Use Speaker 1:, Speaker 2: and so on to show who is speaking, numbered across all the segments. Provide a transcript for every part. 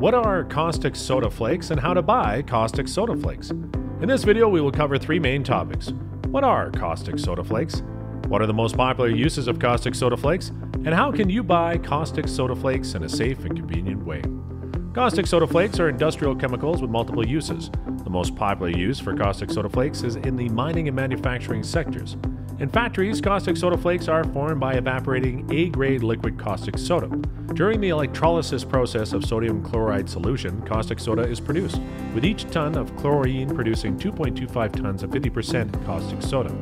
Speaker 1: What are caustic soda flakes and how to buy caustic soda flakes? In this video, we will cover three main topics. What are caustic soda flakes? What are the most popular uses of caustic soda flakes? And how can you buy caustic soda flakes in a safe and convenient way? Caustic soda flakes are industrial chemicals with multiple uses. The most popular use for caustic soda flakes is in the mining and manufacturing sectors. In factories, caustic soda flakes are formed by evaporating A grade liquid caustic soda. During the electrolysis process of sodium chloride solution, caustic soda is produced, with each ton of chlorine producing 2.25 tons of 50% caustic soda.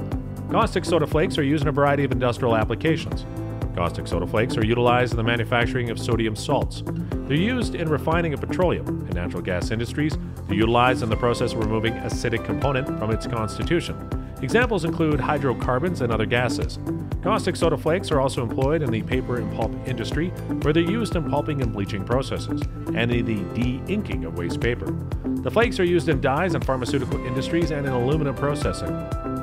Speaker 1: Caustic soda flakes are used in a variety of industrial applications. Caustic soda flakes are utilized in the manufacturing of sodium salts. They're used in refining of petroleum and natural gas industries. They're utilized in the process of removing acidic component from its constitution. Examples include hydrocarbons and other gases. Caustic soda flakes are also employed in the paper and pulp industry, where they're used in pulping and bleaching processes, and in the de-inking of waste paper. The flakes are used in dyes and pharmaceutical industries and in aluminum processing.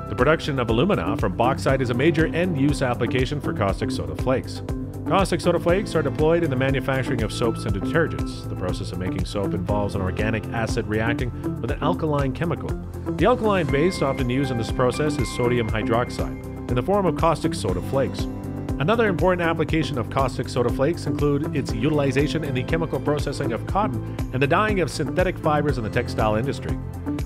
Speaker 1: The production of alumina from bauxite is a major end-use application for caustic soda flakes. Caustic soda flakes are deployed in the manufacturing of soaps and detergents. The process of making soap involves an organic acid reacting with an alkaline chemical. The alkaline base often used in this process is sodium hydroxide, in the form of caustic soda flakes. Another important application of caustic soda flakes include its utilization in the chemical processing of cotton and the dyeing of synthetic fibers in the textile industry.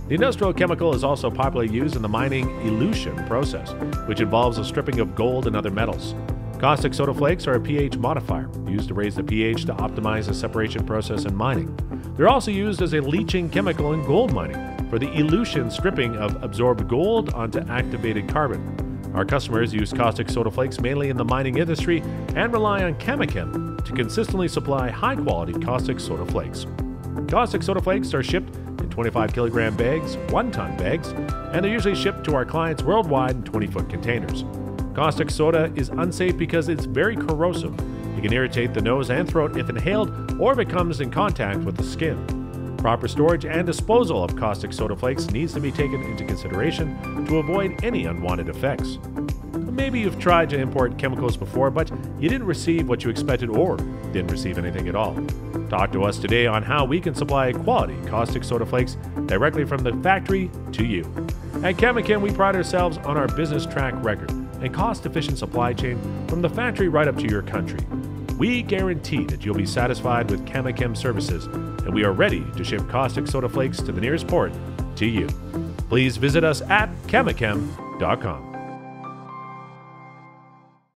Speaker 1: The industrial chemical is also popularly used in the mining elution process, which involves the stripping of gold and other metals. Caustic soda flakes are a pH modifier, used to raise the pH to optimize the separation process in mining. They're also used as a leaching chemical in gold mining for the elution stripping of absorbed gold onto activated carbon. Our customers use caustic soda flakes mainly in the mining industry and rely on Camachem to consistently supply high quality caustic soda flakes. Caustic soda flakes are shipped in 25 kilogram bags, 1 ton bags, and they're usually shipped to our clients worldwide in 20 foot containers. Caustic soda is unsafe because it's very corrosive. It can irritate the nose and throat if inhaled or if it comes in contact with the skin. Proper storage and disposal of caustic soda flakes needs to be taken into consideration to avoid any unwanted effects. Maybe you've tried to import chemicals before, but you didn't receive what you expected or didn't receive anything at all. Talk to us today on how we can supply quality caustic soda flakes directly from the factory to you. At Camachem, we pride ourselves on our business track record and cost efficient supply chain from the factory right up to your country. We guarantee that you'll be satisfied with Camachem services, and we are ready to ship caustic soda flakes to the nearest port to you. Please visit us at camachem.com.